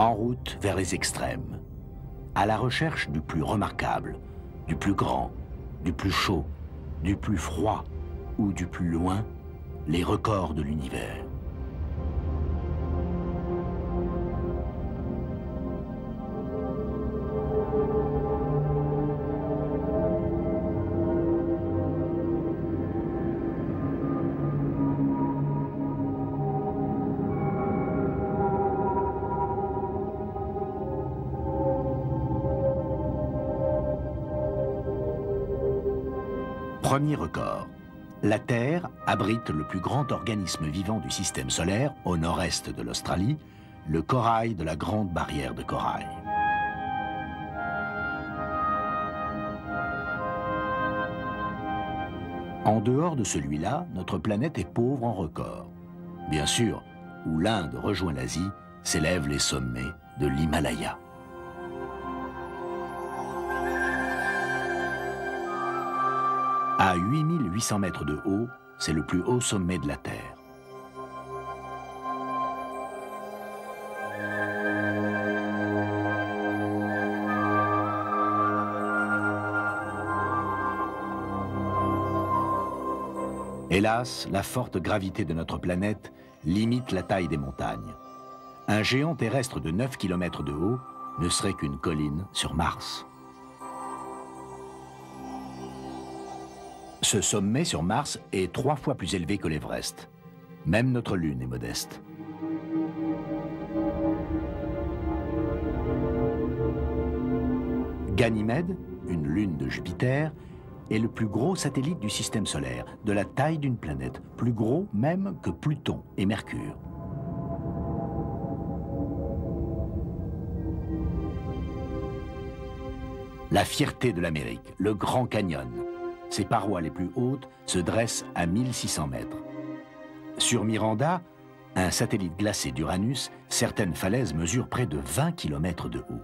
En route vers les extrêmes, à la recherche du plus remarquable, du plus grand, du plus chaud, du plus froid ou du plus loin, les records de l'univers. La Terre abrite le plus grand organisme vivant du système solaire au nord-est de l'Australie, le corail de la Grande Barrière de Corail. En dehors de celui-là, notre planète est pauvre en records. Bien sûr, où l'Inde rejoint l'Asie, s'élèvent les sommets de l'Himalaya. À 8800 mètres de haut, c'est le plus haut sommet de la Terre. Hélas, la forte gravité de notre planète limite la taille des montagnes. Un géant terrestre de 9 km de haut ne serait qu'une colline sur Mars. Ce sommet sur Mars est trois fois plus élevé que l'Everest. Même notre Lune est modeste. Ganymède, une lune de Jupiter, est le plus gros satellite du système solaire, de la taille d'une planète, plus gros même que Pluton et Mercure. La fierté de l'Amérique, le Grand Canyon, ses parois les plus hautes se dressent à 1600 mètres. Sur Miranda, un satellite glacé d'Uranus, certaines falaises mesurent près de 20 km de haut.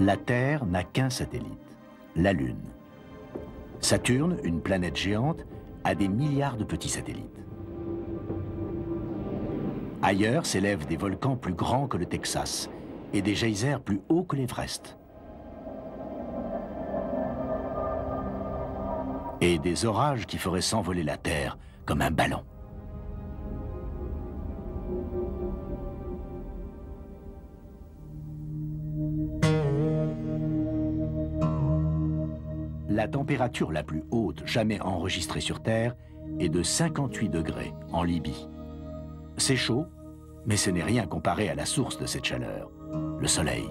La Terre n'a qu'un satellite, la Lune. Saturne, une planète géante, a des milliards de petits satellites. Ailleurs s'élèvent des volcans plus grands que le Texas, et des geysers plus hauts que l'Everest. Et des orages qui feraient s'envoler la Terre comme un ballon. La température la plus haute jamais enregistrée sur Terre est de 58 degrés en Libye. C'est chaud, mais ce n'est rien comparé à la source de cette chaleur le soleil.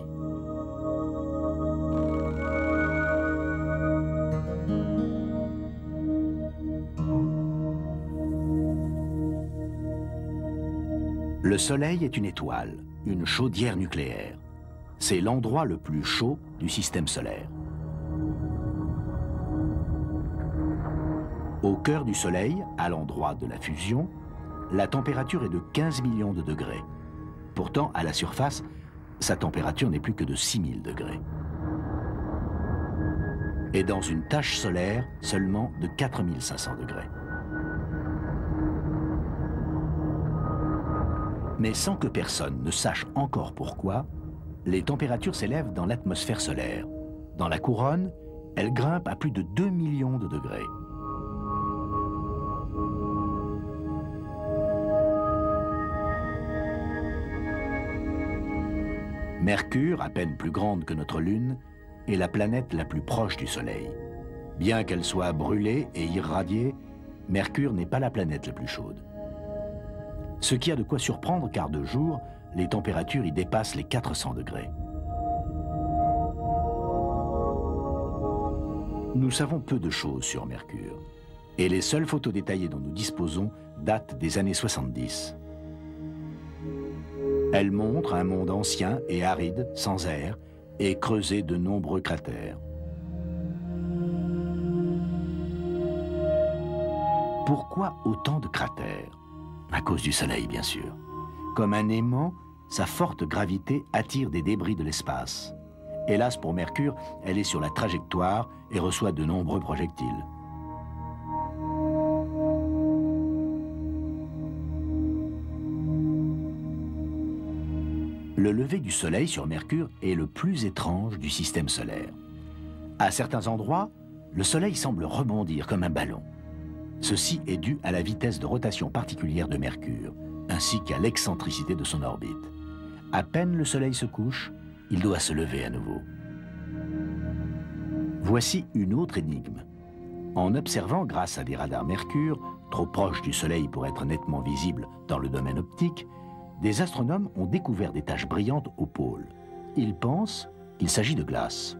Le Soleil est une étoile, une chaudière nucléaire. C'est l'endroit le plus chaud du système solaire. Au cœur du Soleil, à l'endroit de la fusion, la température est de 15 millions de degrés. Pourtant, à la surface, sa température n'est plus que de 6000 degrés. Et dans une tache solaire, seulement de 4500 degrés. Mais sans que personne ne sache encore pourquoi, les températures s'élèvent dans l'atmosphère solaire. Dans la couronne, elles grimpent à plus de 2 millions de degrés. Mercure, à peine plus grande que notre Lune, est la planète la plus proche du Soleil. Bien qu'elle soit brûlée et irradiée, Mercure n'est pas la planète la plus chaude. Ce qui a de quoi surprendre car de jour, les températures y dépassent les 400 degrés. Nous savons peu de choses sur Mercure, et les seules photos détaillées dont nous disposons datent des années 70. Elle montre un monde ancien et aride, sans air, et creusé de nombreux cratères. Pourquoi autant de cratères? À cause du Soleil, bien sûr. Comme un aimant, sa forte gravité attire des débris de l'espace. Hélas pour Mercure, elle est sur la trajectoire et reçoit de nombreux projectiles. Le lever du Soleil sur Mercure est le plus étrange du système solaire. À certains endroits, le Soleil semble rebondir comme un ballon. Ceci est dû à la vitesse de rotation particulière de Mercure, ainsi qu'à l'excentricité de son orbite. À peine le Soleil se couche, il doit se lever à nouveau. Voici une autre énigme. En observant grâce à des radars Mercure, trop proches du Soleil pour être nettement visibles dans le domaine optique, des astronomes ont découvert des taches brillantes au pôle. Ils pensent qu'il s'agit de glace.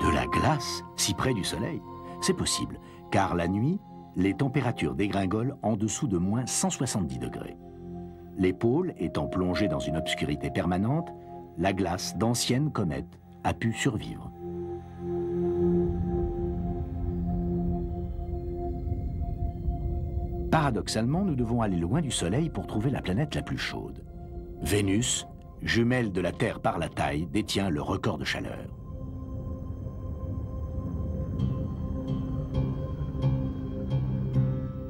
De la glace si près du Soleil C'est possible, car la nuit, les températures dégringolent en dessous de moins 170 degrés. Les pôles étant plongés dans une obscurité permanente, la glace d'anciennes comètes a pu survivre. Paradoxalement, nous devons aller loin du Soleil pour trouver la planète la plus chaude. Vénus, jumelle de la Terre par la taille, détient le record de chaleur.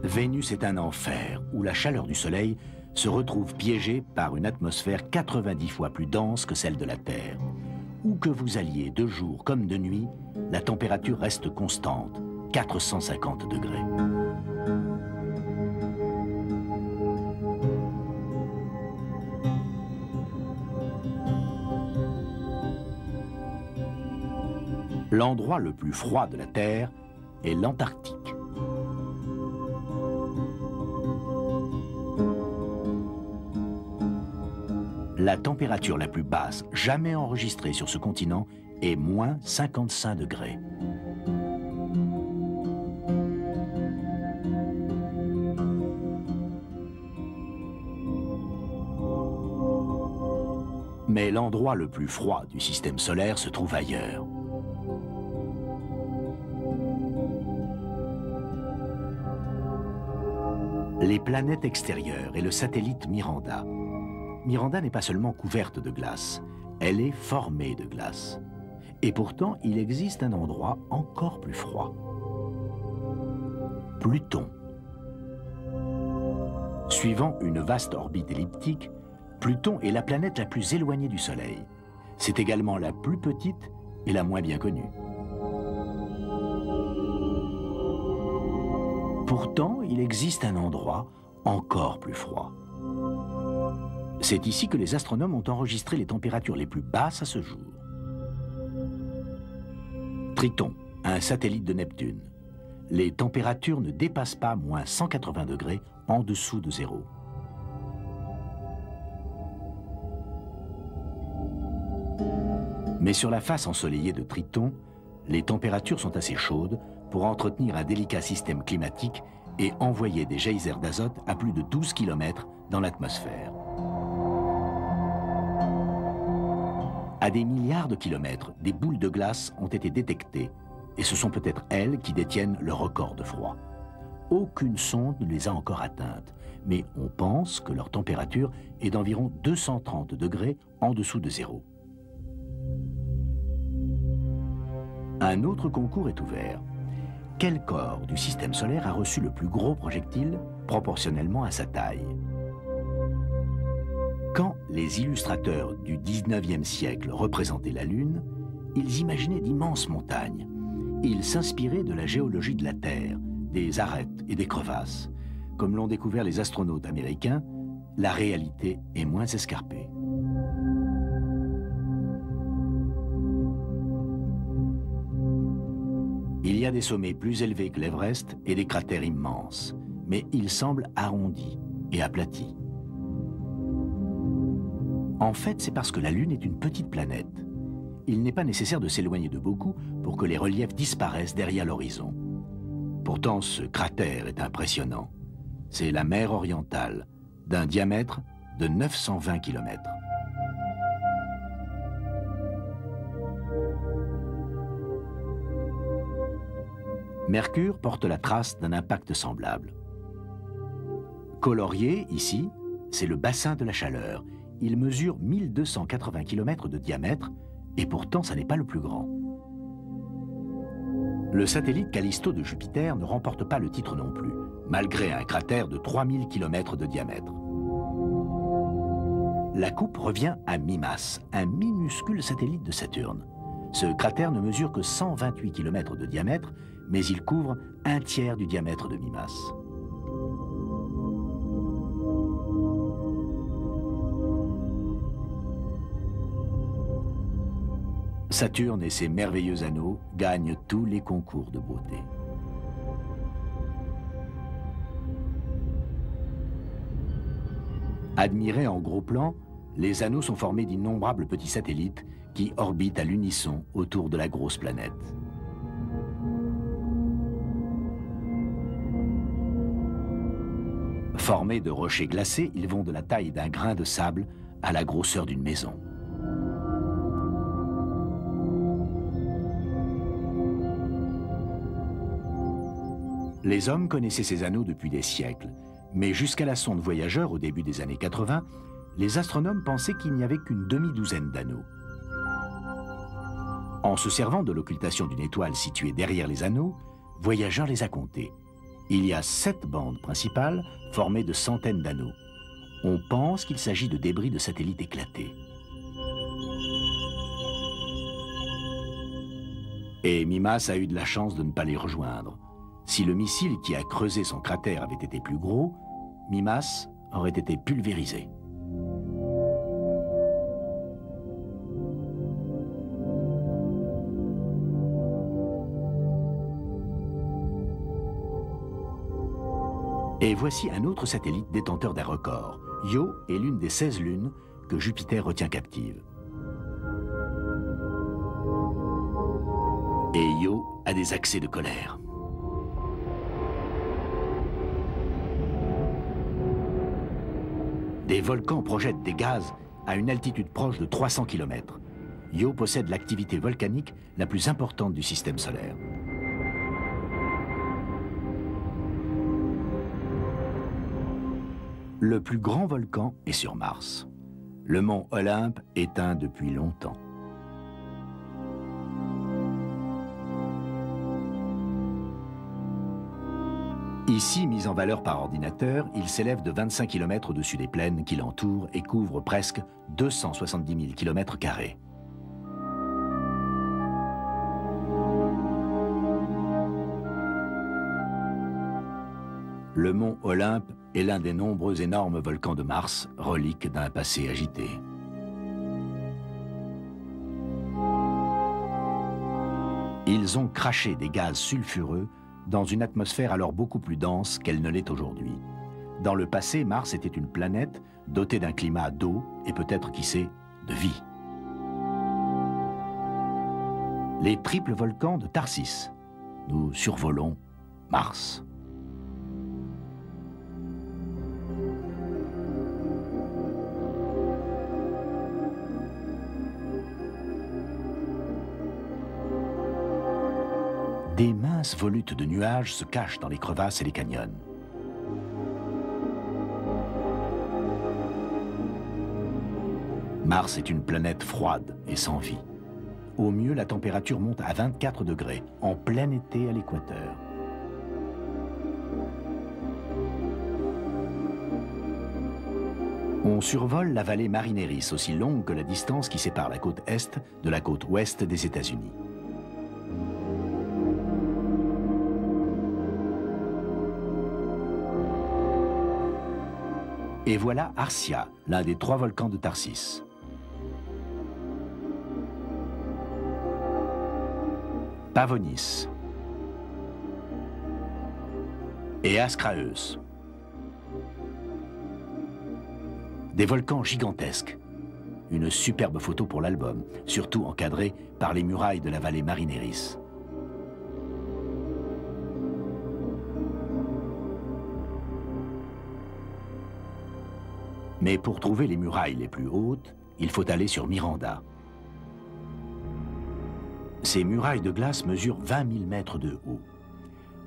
Vénus est un enfer où la chaleur du Soleil se retrouve piégée par une atmosphère 90 fois plus dense que celle de la Terre. Où que vous alliez, de jour comme de nuit, la température reste constante, 450 degrés. L'endroit le plus froid de la Terre est l'Antarctique. La température la plus basse jamais enregistrée sur ce continent est moins 55 degrés. Mais l'endroit le plus froid du système solaire se trouve ailleurs. Les planètes extérieures et le satellite Miranda. Miranda n'est pas seulement couverte de glace, elle est formée de glace. Et pourtant, il existe un endroit encore plus froid. Pluton. Suivant une vaste orbite elliptique, Pluton est la planète la plus éloignée du Soleil. C'est également la plus petite et la moins bien connue. Pourtant, il existe un endroit encore plus froid. C'est ici que les astronomes ont enregistré les températures les plus basses à ce jour. Triton, un satellite de Neptune. Les températures ne dépassent pas moins 180 degrés en dessous de zéro. Mais sur la face ensoleillée de Triton, les températures sont assez chaudes pour entretenir un délicat système climatique et envoyer des geysers d'azote à plus de 12 km dans l'atmosphère. À des milliards de kilomètres, des boules de glace ont été détectées et ce sont peut-être elles qui détiennent le record de froid. Aucune sonde ne les a encore atteintes, mais on pense que leur température est d'environ 230 degrés en dessous de zéro. Un autre concours est ouvert quel corps du système solaire a reçu le plus gros projectile proportionnellement à sa taille? Quand les illustrateurs du 19e siècle représentaient la Lune, ils imaginaient d'immenses montagnes. Ils s'inspiraient de la géologie de la Terre, des arêtes et des crevasses. Comme l'ont découvert les astronautes américains, la réalité est moins escarpée. Il y a des sommets plus élevés que l'Everest et des cratères immenses, mais ils semblent arrondis et aplatis. En fait, c'est parce que la Lune est une petite planète. Il n'est pas nécessaire de s'éloigner de beaucoup pour que les reliefs disparaissent derrière l'horizon. Pourtant, ce cratère est impressionnant. C'est la mer orientale, d'un diamètre de 920 km. Mercure porte la trace d'un impact semblable. Colorier, ici, c'est le bassin de la chaleur. Il mesure 1280 km de diamètre et pourtant ça n'est pas le plus grand. Le satellite Callisto de Jupiter ne remporte pas le titre non plus, malgré un cratère de 3000 km de diamètre. La coupe revient à Mimas, un minuscule satellite de Saturne. Ce cratère ne mesure que 128 km de diamètre, mais il couvre un tiers du diamètre de Mimas. Saturne et ses merveilleux anneaux gagnent tous les concours de beauté. Admirés en gros plan, les anneaux sont formés d'innombrables petits satellites qui orbitent à l'unisson autour de la grosse planète. Formés de rochers glacés, ils vont de la taille d'un grain de sable à la grosseur d'une maison. Les hommes connaissaient ces anneaux depuis des siècles, mais jusqu'à la sonde voyageur au début des années 80, les astronomes pensaient qu'il n'y avait qu'une demi-douzaine d'anneaux. En se servant de l'occultation d'une étoile située derrière les anneaux, Voyageur les a comptés. Il y a sept bandes principales formées de centaines d'anneaux. On pense qu'il s'agit de débris de satellites éclatés. Et Mimas a eu de la chance de ne pas les rejoindre. Si le missile qui a creusé son cratère avait été plus gros, Mimas aurait été pulvérisé. Et voici un autre satellite détenteur d'un record. Io est l'une des 16 lunes que Jupiter retient captive. Et Io a des accès de colère. Des volcans projettent des gaz à une altitude proche de 300 km. Io possède l'activité volcanique la plus importante du système solaire. Le plus grand volcan est sur Mars. Le mont Olympe éteint depuis longtemps. Ici, mis en valeur par ordinateur, il s'élève de 25 km au-dessus des plaines qui l'entourent et couvre presque 270 000 km. Le mont Olympe est l'un des nombreux énormes volcans de Mars, reliques d'un passé agité. Ils ont craché des gaz sulfureux dans une atmosphère alors beaucoup plus dense qu'elle ne l'est aujourd'hui. Dans le passé, Mars était une planète dotée d'un climat d'eau et peut-être, qui sait, de vie. Les triples volcans de Tarsis. Nous survolons Mars. Des minces volutes de nuages se cachent dans les crevasses et les canyons. Mars est une planète froide et sans vie. Au mieux, la température monte à 24 degrés, en plein été à l'équateur. On survole la vallée Marineris, aussi longue que la distance qui sépare la côte est de la côte ouest des États-Unis. Et voilà Arcia, l'un des trois volcans de Tarsis. Pavonis. Et Ascraeus. Des volcans gigantesques. Une superbe photo pour l'album, surtout encadrée par les murailles de la vallée Marineris. Mais pour trouver les murailles les plus hautes, il faut aller sur Miranda. Ces murailles de glace mesurent 20 000 mètres de haut.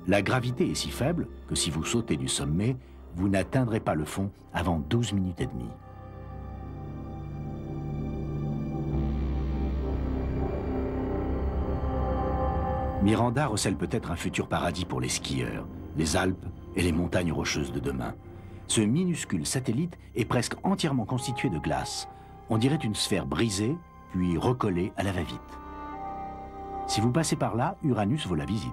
La gravité est si faible que si vous sautez du sommet, vous n'atteindrez pas le fond avant 12 minutes et demie. Miranda recèle peut-être un futur paradis pour les skieurs, les Alpes et les montagnes rocheuses de demain. Ce minuscule satellite est presque entièrement constitué de glace. On dirait une sphère brisée, puis recollée à la va-vite. Si vous passez par là, Uranus vaut la visite.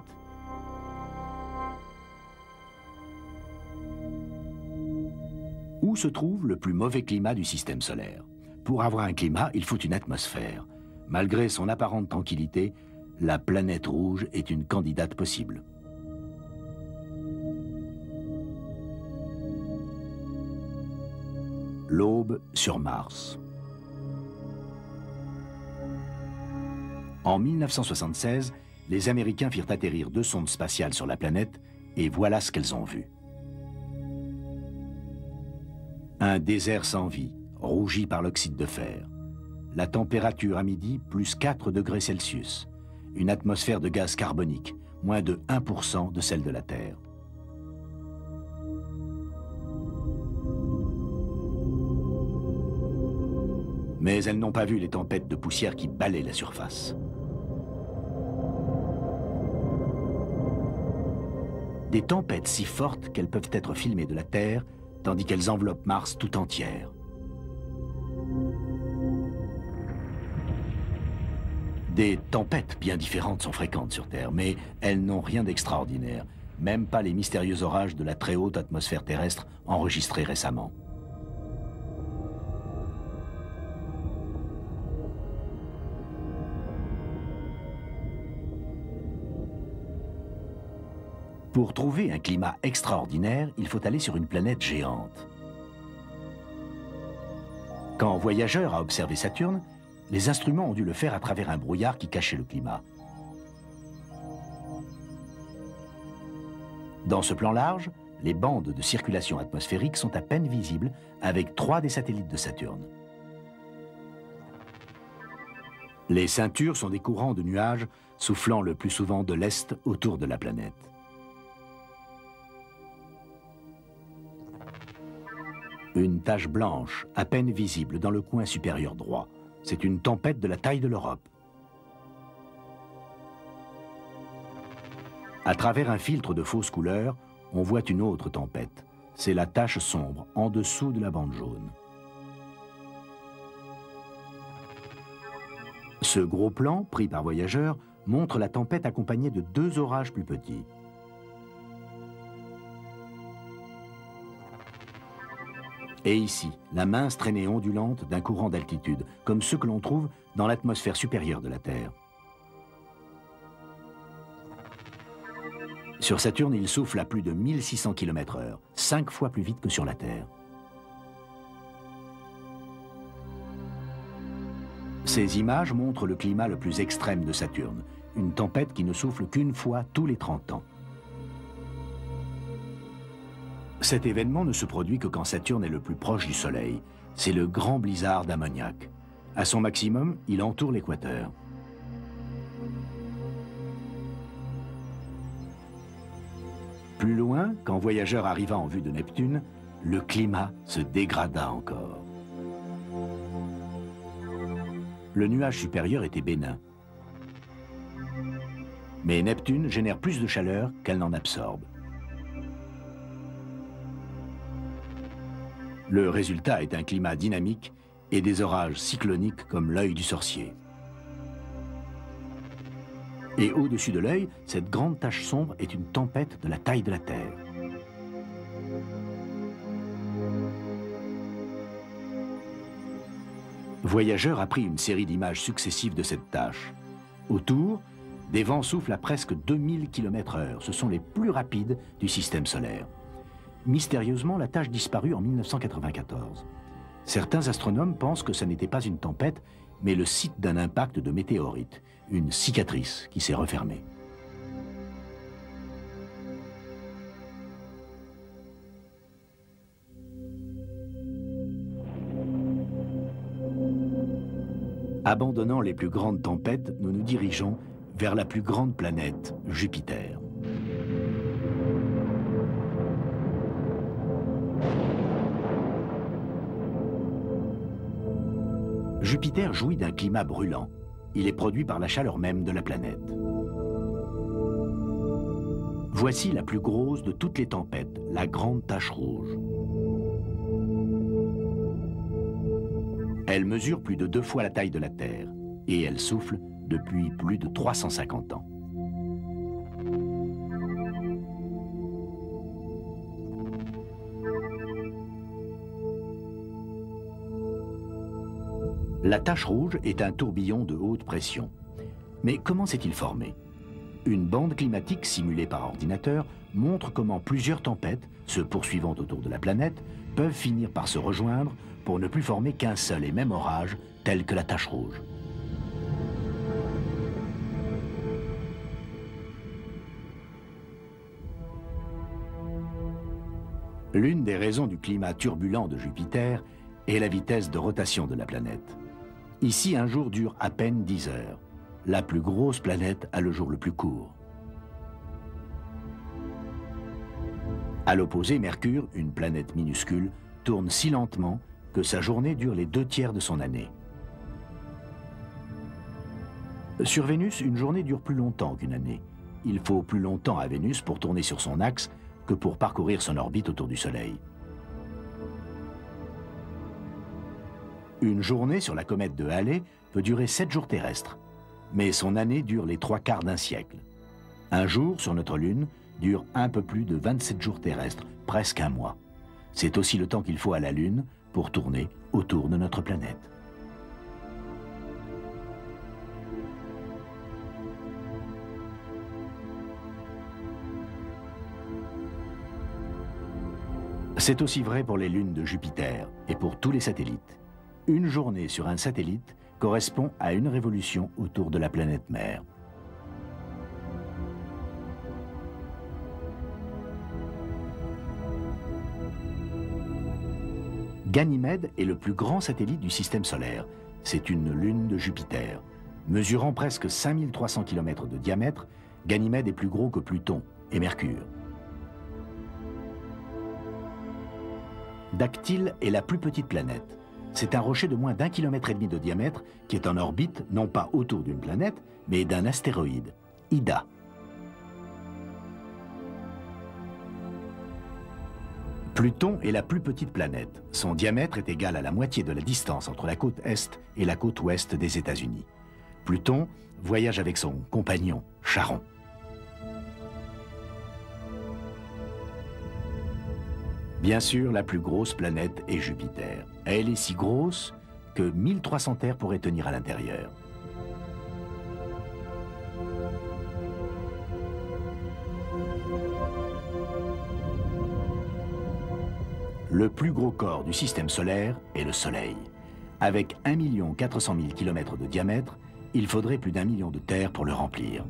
Où se trouve le plus mauvais climat du système solaire? Pour avoir un climat, il faut une atmosphère. Malgré son apparente tranquillité, la planète rouge est une candidate possible. L'aube sur Mars. En 1976, les Américains firent atterrir deux sondes spatiales sur la planète et voilà ce qu'elles ont vu. Un désert sans vie, rougi par l'oxyde de fer. La température à midi, plus 4 degrés Celsius. Une atmosphère de gaz carbonique, moins de 1% de celle de la Terre. Mais elles n'ont pas vu les tempêtes de poussière qui balaient la surface. Des tempêtes si fortes qu'elles peuvent être filmées de la Terre, tandis qu'elles enveloppent Mars tout entière. Des tempêtes bien différentes sont fréquentes sur Terre, mais elles n'ont rien d'extraordinaire, même pas les mystérieux orages de la très haute atmosphère terrestre enregistrés récemment. Pour trouver un climat extraordinaire, il faut aller sur une planète géante. Quand Voyageur a observé Saturne, les instruments ont dû le faire à travers un brouillard qui cachait le climat. Dans ce plan large, les bandes de circulation atmosphérique sont à peine visibles avec trois des satellites de Saturne. Les ceintures sont des courants de nuages soufflant le plus souvent de l'Est autour de la planète. Une tache blanche, à peine visible dans le coin supérieur droit. C'est une tempête de la taille de l'Europe. À travers un filtre de fausses couleurs, on voit une autre tempête. C'est la tache sombre en dessous de la bande jaune. Ce gros plan, pris par voyageurs, montre la tempête accompagnée de deux orages plus petits. Et ici, la mince traînée ondulante d'un courant d'altitude, comme ceux que l'on trouve dans l'atmosphère supérieure de la Terre. Sur Saturne, il souffle à plus de 1600 km/h, cinq fois plus vite que sur la Terre. Ces images montrent le climat le plus extrême de Saturne, une tempête qui ne souffle qu'une fois tous les 30 ans. Cet événement ne se produit que quand Saturne est le plus proche du Soleil. C'est le grand blizzard d'ammoniac. À son maximum, il entoure l'équateur. Plus loin, quand Voyageur arriva en vue de Neptune, le climat se dégrada encore. Le nuage supérieur était bénin. Mais Neptune génère plus de chaleur qu'elle n'en absorbe. Le résultat est un climat dynamique et des orages cycloniques comme l'œil du sorcier. Et au-dessus de l'œil, cette grande tache sombre est une tempête de la taille de la Terre. Voyageur a pris une série d'images successives de cette tache. Autour, des vents soufflent à presque 2000 km/h. Ce sont les plus rapides du système solaire. Mystérieusement, la tâche disparut en 1994. Certains astronomes pensent que ce n'était pas une tempête, mais le site d'un impact de météorite, une cicatrice qui s'est refermée. Abandonnant les plus grandes tempêtes, nous nous dirigeons vers la plus grande planète, Jupiter. Jupiter jouit d'un climat brûlant. Il est produit par la chaleur même de la planète. Voici la plus grosse de toutes les tempêtes, la Grande Tache Rouge. Elle mesure plus de deux fois la taille de la Terre et elle souffle depuis plus de 350 ans. La tache rouge est un tourbillon de haute pression. Mais comment s'est-il formé? Une bande climatique simulée par ordinateur montre comment plusieurs tempêtes, se poursuivant autour de la planète, peuvent finir par se rejoindre pour ne plus former qu'un seul et même orage, tel que la tache rouge. L'une des raisons du climat turbulent de Jupiter est la vitesse de rotation de la planète. Ici, un jour dure à peine 10 heures. La plus grosse planète a le jour le plus court. À l'opposé, Mercure, une planète minuscule, tourne si lentement que sa journée dure les deux tiers de son année. Sur Vénus, une journée dure plus longtemps qu'une année. Il faut plus longtemps à Vénus pour tourner sur son axe que pour parcourir son orbite autour du Soleil. Une journée sur la comète de Halley peut durer 7 jours terrestres, mais son année dure les trois quarts d'un siècle. Un jour sur notre Lune dure un peu plus de 27 jours terrestres, presque un mois. C'est aussi le temps qu'il faut à la Lune pour tourner autour de notre planète. C'est aussi vrai pour les lunes de Jupiter et pour tous les satellites. Une journée sur un satellite correspond à une révolution autour de la planète mère. Ganymède est le plus grand satellite du système solaire. C'est une lune de Jupiter. Mesurant presque 5300 km de diamètre, Ganymède est plus gros que Pluton et Mercure. Dactyle est la plus petite planète. C'est un rocher de moins d'un kilomètre et demi de diamètre qui est en orbite, non pas autour d'une planète, mais d'un astéroïde, Ida. Pluton est la plus petite planète. Son diamètre est égal à la moitié de la distance entre la côte est et la côte ouest des États-Unis. Pluton voyage avec son compagnon, Charon. Bien sûr, la plus grosse planète est Jupiter. Elle est si grosse que 1300 terres pourraient tenir à l'intérieur. Le plus gros corps du système solaire est le Soleil. Avec 1 400 000 km de diamètre, il faudrait plus d'un million de terres pour le remplir.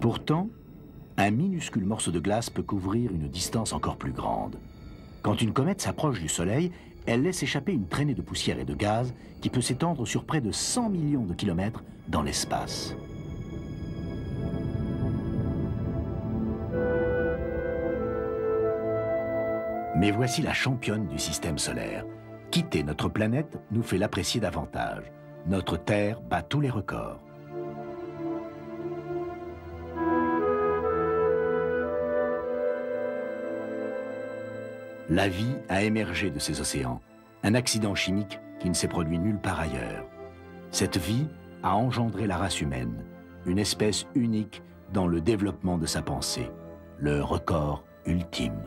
Pourtant, un minuscule morceau de glace peut couvrir une distance encore plus grande. Quand une comète s'approche du Soleil, elle laisse échapper une traînée de poussière et de gaz qui peut s'étendre sur près de 100 millions de kilomètres dans l'espace. Mais voici la championne du système solaire. Quitter notre planète nous fait l'apprécier davantage. Notre Terre bat tous les records. La vie a émergé de ces océans, un accident chimique qui ne s'est produit nulle part ailleurs. Cette vie a engendré la race humaine, une espèce unique dans le développement de sa pensée, le record ultime.